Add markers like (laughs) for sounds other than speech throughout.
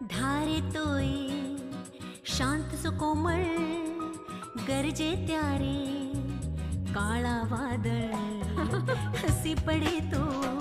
धारे तोय शांत सुकोमळ गरजे त्यारे काळा वादळ (laughs) हसी पडे तो.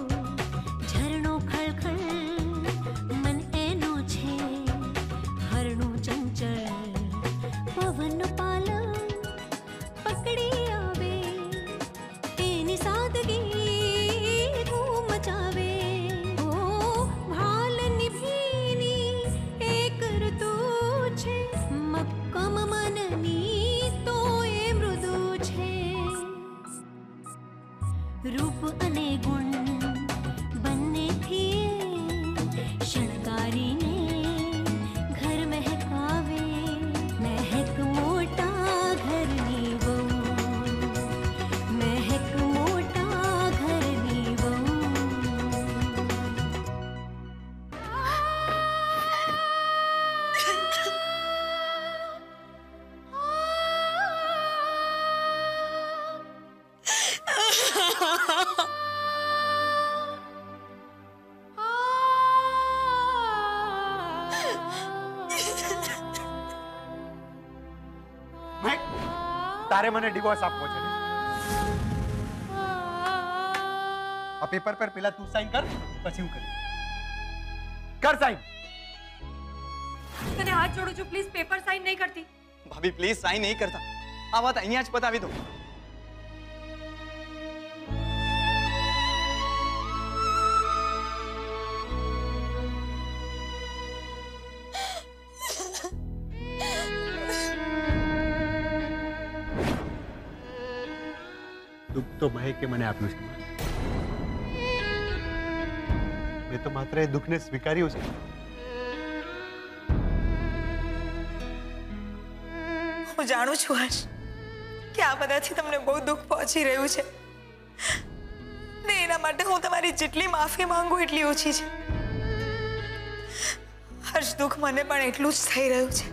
તારે મને ડિવોર્સ આપવો છે ને આ પેપર પર પેલા તું સાઈન કર પછી હું કરીશ કર સાઈન તને હાથ જોડું છું પ્લીઝ પેપર સાઇન નહીં કરતી ભાભી પ્લીઝ સાઈન નહીં કરતા આ વાત અહીંયા જ પતાવી દો દુઃખ તો મહેકે મને આપ્યું છે મેં તો માત્ર એ દુઃખને સ્વીકાર્યું છે હું જાણું છું હર્ષ કે આ બધાથી તમને બહુ દુઃખ પહોંચી રહ્યું છે ને એના માટે હું તમારી જેટલી માફી માંગુ એટલી ઓછી છે હર્ષ દુઃખ મને પણ એટલું જ થઈ રહ્યું છે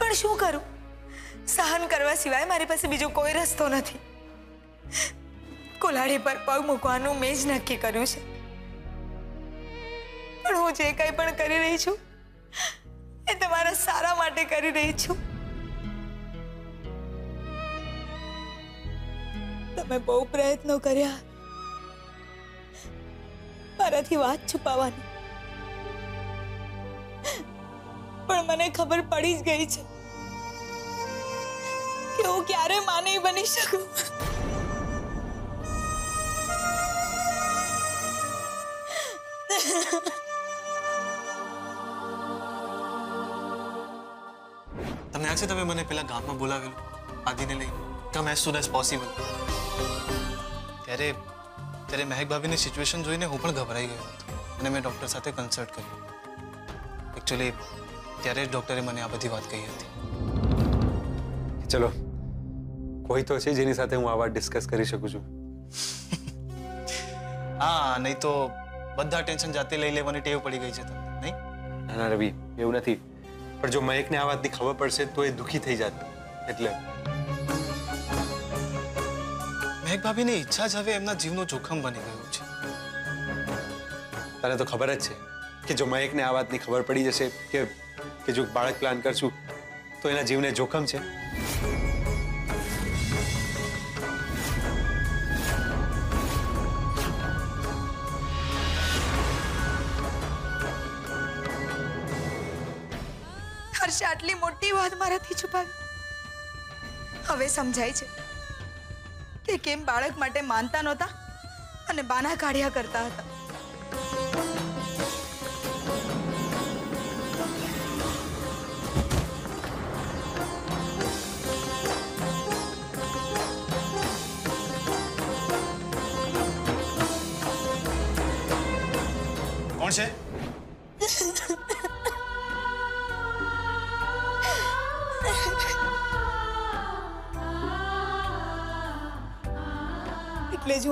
પણ શું કરું સહન કરવા સિવાય મારી પાસે બીજો કોઈ રસ્તો નથી. કુલાડી પર પગ મૂકવાનું મેં જ નક્કી કર્યું છે. પણ હું જે કંઈ પણ કરી રહી છું, એ તમારા સારા માટે કરી રહી છું. તમે બહુ પ્રયત્નો કર્યા. મારાથી વાત છુપાવવાની. પણ મને ખબર પડી જ ગઈ છે. કે હું ક્યારે માં નહીં બની શકું તમને યાદ છે તમે મને પેલા ગામમાં બોલાવેલું આદિને લઈ come as soon as possible ત્યારે ત્યારે મહેક ભાભીની સિચ્યુએશન જોઈને હું પણ ગભરાઈ ગયો હતો અને મેં ડૉક્ટર સાથે કન્સલ્ટ કર્યું એકચ્યુઅલી ત્યારે જ ડૉક્ટરે મને આ બધી વાત કહી હતી ચલો કોઈ તો છે જેની સાથે હું આ વાત ડિસ્કસ કરી શકું છું હા નહીં તો બધા ટેન્શન જાતે લઈ લેવાની ટેવ પડી ગઈ છે તમને નહીં ના ના રવિ એવું નથી પણ જો મયકને આ વાતની ખબર પડશે તો એ દુઃખી થઈ જાત એટલે મહેક ભાભીની ઈચ્છા જ હવે એમના જીવનું જોખમ બની ગયું છે તને તો ખબર જ છે કે જો મયકને આ વાતની ખબર પડી જશે કે કે જો બાળક પ્લાન કરશું તો એના જીવને જોખમ છે મારાથી છુપાવી હવે સમજાય છે કે કેમ બાળક માટે માનતા નહોતા અને બાના કાઢ્યા કરતા હતા કોણ છે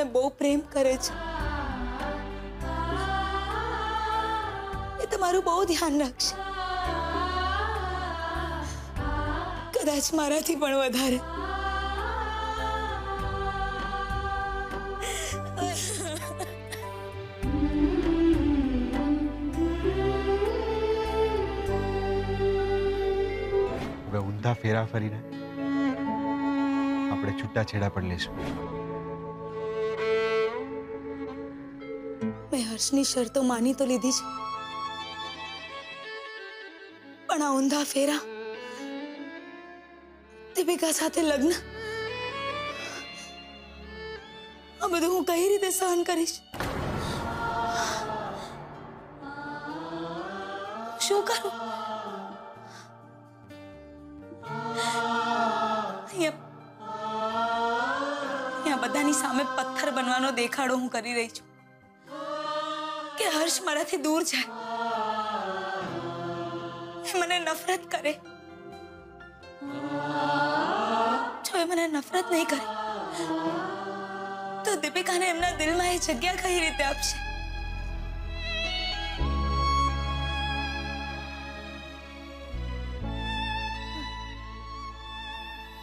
દીપિકા તમને બહુ પ્રેમ કરે છે એ તમારું બહુ ધ્યાન રાખશે કદાચ મારાથી પણ વધારે હવે ઊંધા ફેરા ફરીને આપણે છૂટા છેડા પર લેશું મેં હર્ષની શરતો માની તો લીધી છે પણ આ ઊંધા ફેરા દીપિકા સાથે લગ્ન આ બધું હું કઈ રીતે સહન કરીશ શું કરું અહીંયા અહીંયા બધાની સામે પથ્થર બનવાનો દેખાડો હું કરી રહી છું કે હર્ષ મારાથી દૂર જાય એ મને નફરત કરે જો એ મને નફરત નહીં કરે તો દીપિકાને એમના દિલમાં એ જગ્યા કઈ રીતે આપશે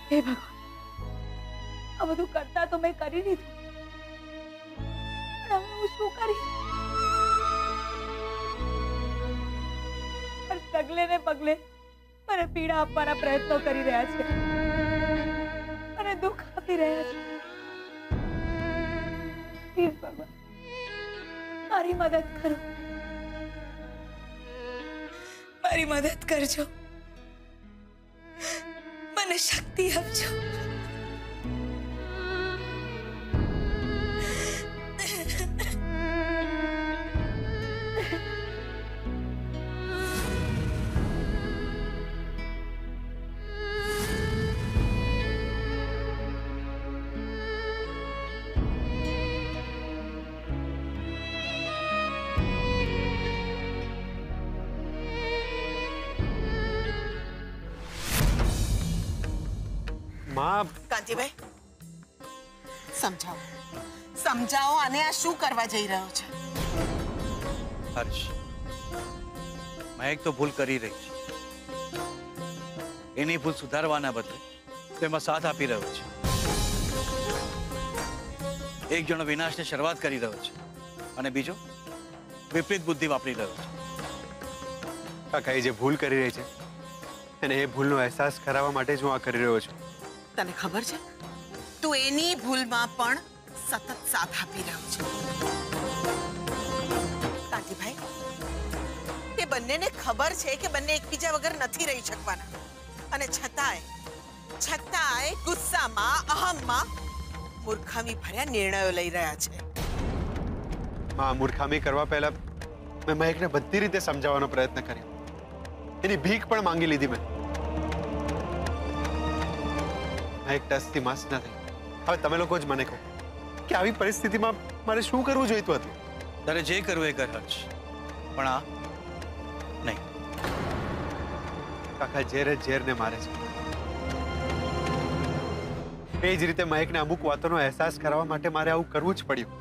હે ભગવાન આ બધું કરતા તો મેં કરી દીધું પણ હવે હું શું કરીશ પગલે ને પગલે મને પીડા આપવાના પ્રયત્નો કરી રહ્યા છે. મને દુઃખ આપી રહ્યા છે. મારી મદદ કરો. મારી મદદ કરજો. મને શક્તિ આપજો. માં કાંતિભાઈ સમજાવો સમજાવો અને આ શું કરવા જઈ રહ્યો છે હર્ષ મહેક તો ભૂલ કરી રહી છે એની ભૂલ સુધારવાના બદલે તેમાં સાથ આપી રહ્યો છે એક જણો વિનાશની શરૂઆત કરી રહ્યો છે અને બીજો વિપરીત બુદ્ધિ વાપરી રહ્યો છે કાકા એ જે ભૂલ કરી રહી છે અને એ ભૂલનો અહેસાસ કરાવવા માટે જ હું આ કરી રહ્યો છું તને ખબર છે તું એની ભૂલમાં પણ સતત સાથ આપી રહ્યો છે કાંતિભાઈ એ બંનેને ખબર છે કે બંને એકબીજા વગર નથી રહી શકવાના અને છતાંય છતાંય ગુસ્સામાં અહમમાં મૂર્ખામી ભર્યા નિર્ણયો લઈ રહ્યા છે માં મૂર્ખામી કરવા પહેલા મેં મહેકને બધી રીતે સમજાવવાનો પ્રયત્ન કર્યો એની ભીખ પણ માંગી લીધી મેં મહેક ટસથી મસ્ત નથી હવે તમે લોકો જ મને કહો કે આવી પરિસ્થિતિમાં મારે શું કરવું જોઈતું હતું તારે જે કરવું એ કર હર્ષ પણ આ નહીં કાકા ઝેર જ ઝેરને મારે છે એ જ રીતે મહેકને અમુક વાતોનો અહેસાસ કરાવવા માટે મારે આવું કરવું જ પડ્યું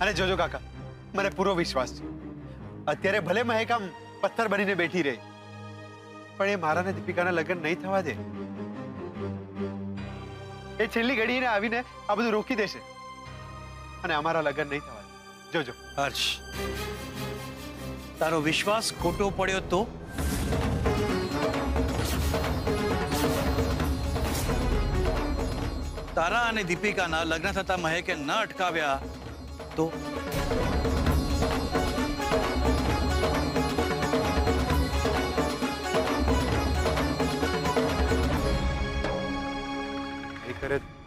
અને જોજો કાકા મને પૂરો વિશ્વાસ છે અત્યારે ભલે મહેક આમ પથ્થર બનીને બેઠી રહી પણ એ મારા ને દીપિકાના લગ્ન નહીં થવા દે એ છેલ્લી ઘડીને આવીને આ બધું રોકી દેશે અને અમારા લગ્ન નહીં થવા દે જોજો હર્ષ તારો વિશ્વાસ ખોટો પડ્યો તો તારા અને દીપિકાના લગ્ન થતા મહેકે ન અટકાવ્યા તો 그랬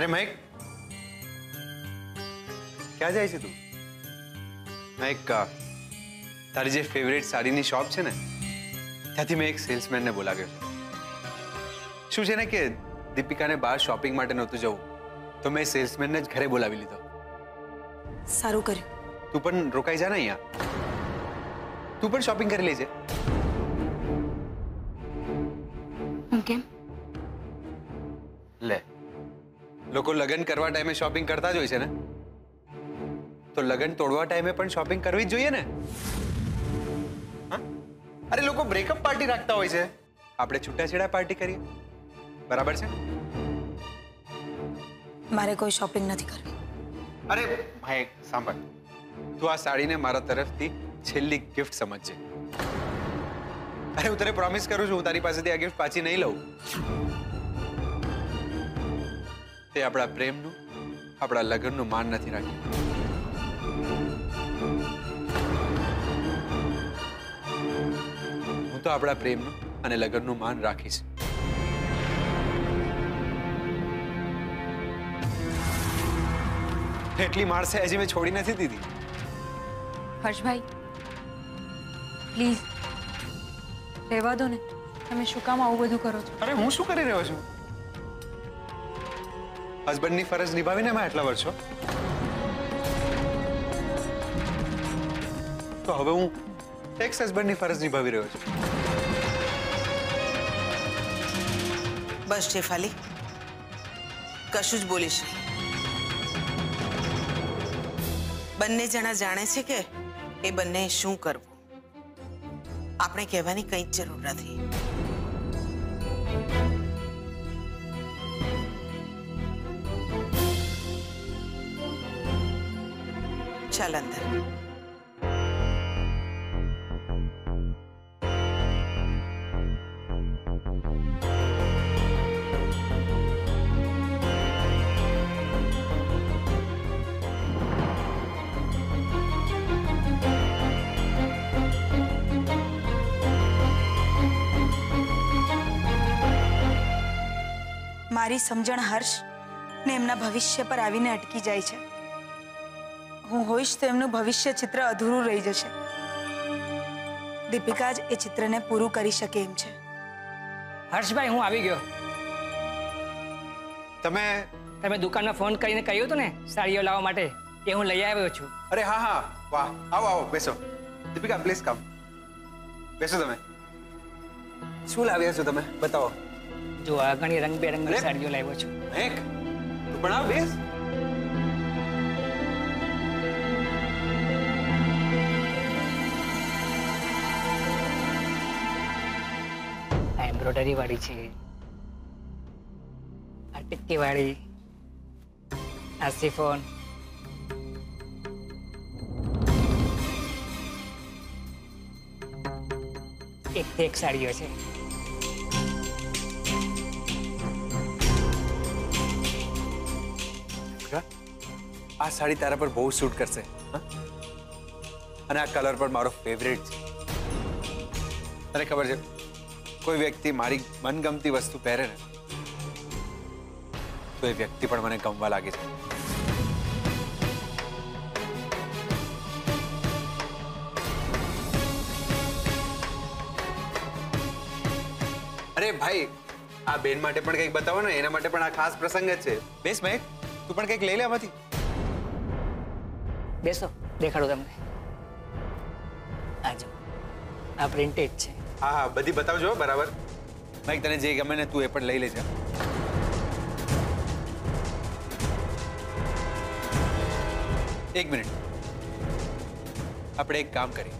અરે મહેક ક્યાં જાય છે તું મહેક અ, તારી જે ફેવરેટ સાડીની શોપ છે ને ત્યાંથી મેં એક સેલ્સમેનને બોલાવ્યો છે શું છે ને કે દીપિકાને બહાર શોપિંગ માટે નહોતું જવું તો મેં સેલ્સમેનને જ ઘરે બોલાવી લીધો સારું કર્યું તું પણ રોકાઈ જા ને અહીંયા તું પણ શોપિંગ કરી લેજે હું કેમ લોકો લગ્ન કરવા ટાઈમે શોપિંગ કરતા જ હોય છે ને તો લગ્ન તોડવા ટાઈમે પણ શોપિંગ કરવી જ જોઈએ ને હા? અરે લોકો બ્રેકઅપ પાર્ટી રાખતા હોય છે આપણે છૂટાછેડા પાર્ટી કરીએ બરાબર છે મારે કોઈ શોપિંગ નથી કરવી અરે ભાઈ સાંભળ તું આ સાડીને મારા તરફથી છેલ્લી ગિફ્ટ સમજજે અરે હું તને પ્રોમિસ કરું છું હું તારી પાસેથી આ ગિફ્ટ પાછી નહીં લઉં તે આપણા પ્રેમનું આપણા લગ્નનું માન નથી રાખ્યું હું તો આપણા પ્રેમનું અને લગ્નનું માન રાખીશ એટલી માણસે હજી મેં છોડી નથી દીધી હર્ષભાઈ પ્લીઝ રહેવા દો ને તમે શું કામ આવું બધું કરો છો અરે હું શું કરી રહ્યો છું હસબન્ડની ફરજ નિભાવીને મેં આટલા વર્ષો તો હવે હું એક્સ હસબન્ડની ફરજ નિભાવી રહ્યો છું બસ શેફાલી કશું જ બોલીશ નહીં બંને જણા જાણે છે કે એ બંને શું કરવું આપણે કહેવાની કંઈ જ જરૂર નથી ચાલ અંદર મારી સમજણ હર્ષ ને એમના ભવિષ્ય પર આવીને અટકી જાય છે હું હોઈશ તો એમનું ભવિષ્ય ચિત્ર અધૂરું રહી જશે દીપિકા જ એ ચિત્રને પૂરું કરી શકે એમ છે હર્ષભાઈ હું આવી ગયો તમે તમે દુકાનમાં ફોન કરીને કહ્યું હતું ને સાડીઓ લાવવા માટે એ હું લઈ આવ્યો છું અરે હા હા વાહ આવો આવો બેસો દીપિકા પ્લીઝ કમ બેસો તમે શું લાવ્યા છો તમે બતાવો જો આ ઘણી રંગબેરંગી અરે. સાડીઓ લાવ્યો છું મહેક તું પણ આવ બેસ આ એમ્બ્રોઇડરી વાળી છે આ ટિક્કી વાળી આ સિફોન એક થી એક સાડીઓ છે દીપિકા, આ સાડી તારા પર બહુ સૂટ કરશે હા? અને આ કલર પણ મારો ફેવરેટ છે તને ખબર છે કોઈ વ્યક્તિ મારી મનગમતી વસ્તુ પહેરે ને તો એ વ્યક્તિ પણ મને ગમવા લાગે છે અરે ભાઈ આ બેન માટે પણ કંઈક બતાવો ને એના માટે પણ આ ખાસ પ્રસંગ જ છે બેસ મહેક તું પણ કંઈક લઈ લે આમાંથી બેસો દેખાડો તમને આ જો આ પ્રિન્ટેડ છે હા હા બધી બતાવજો હો, બરાબર મહેક તને જે ગમે ને તું એ પણ લઈ લેજે એક મિનિટ આપણે એક કામ કરીએ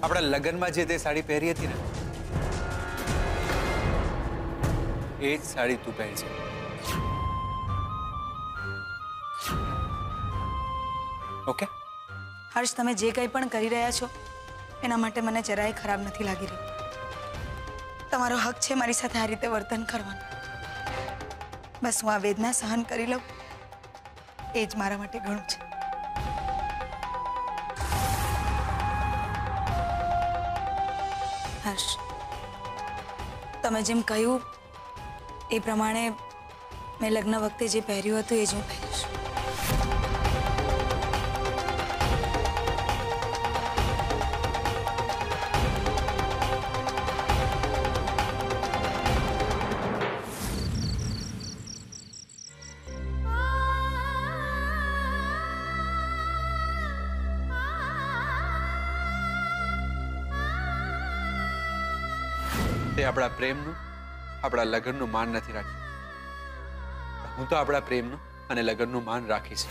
આપણા લગ્નમાં જે તે સાડી પહેરી હતી ને એ જ સાડી તું પહેરશે ઓકે હર્ષ તમે જે કંઈ પણ કરી રહ્યા છો એના માટે મને જરાય ખરાબ નથી લાગી રહ્યું તમારો હક છે મારી સાથે આ રીતે વર્તન કરવાનું. બસ હું આ વેદના સહન કરી લઉં. એ જ મારા માટે ઘણું છે. હર્ષ, તમે જેમ કહ્યું, એ પ્રમાણે મેં લગ્ન વખતે જે પહેર્યું હતું એ જ હું પહેરીશ. આપણા પ્રેમનું આપણા લગ્નનું માન નથી રાખ્યું હું તો આપણા પ્રેમનું અને લગ્નનું માન રાખીશ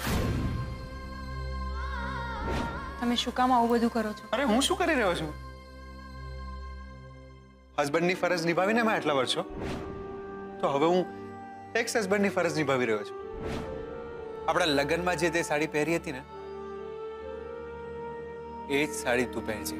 તમે શું કામ આવું બધું કરો છો અરે હું શું કરી રહ્યો છું હસબન્ડની ફરજ નિભાવીને મેં આટલા વર્ષો તો હવે હું એક્સ હસબન્ડની ફરજ નિભાવી રહ્યો છું આપણા લગ્નમાં જે તે સાડી પહેરી હતી ને એ જ સાડી તું પહેરજે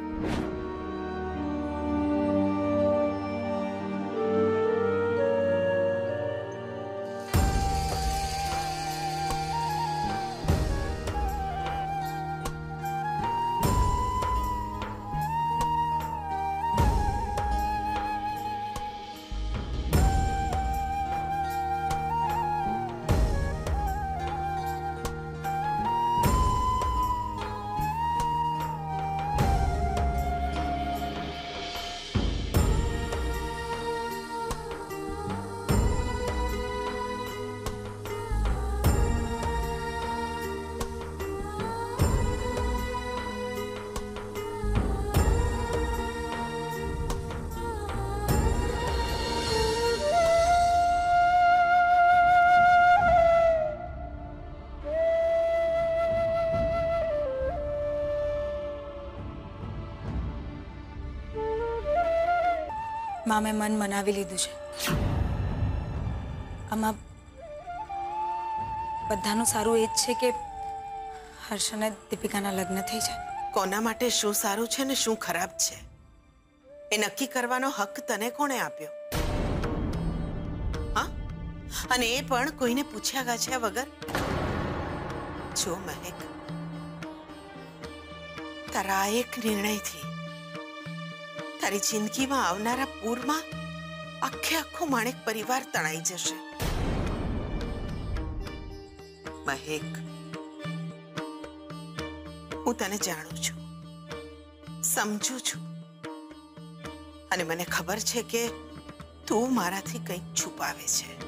માં મેં મન મનાવી લીધું છે. આમાં બધાનું સારું એ જ છે કે હર્ષ અને દીપિકાના લગ્ન થઈ જાય. કોના માટે શું સારું છે ને શું ખરાબ છે? એ નક્કી કરવાનો હક તને કોણે આપ્યો? હા? અને એ પણ કોઈને પૂછ્યા ગાછ્યા વગર? જો મહેક, તારા એક નિર્ણયથી તારી જિંદગીમાં આવનારા પૂરમાં આખે આખો માણેક પરિવાર તણાઈ જશે. મહેક, હું તને જાણું છું, સમજુ છું. અને મને ખબર છે કે તું મારાથી કંઈક છુપાવે છે.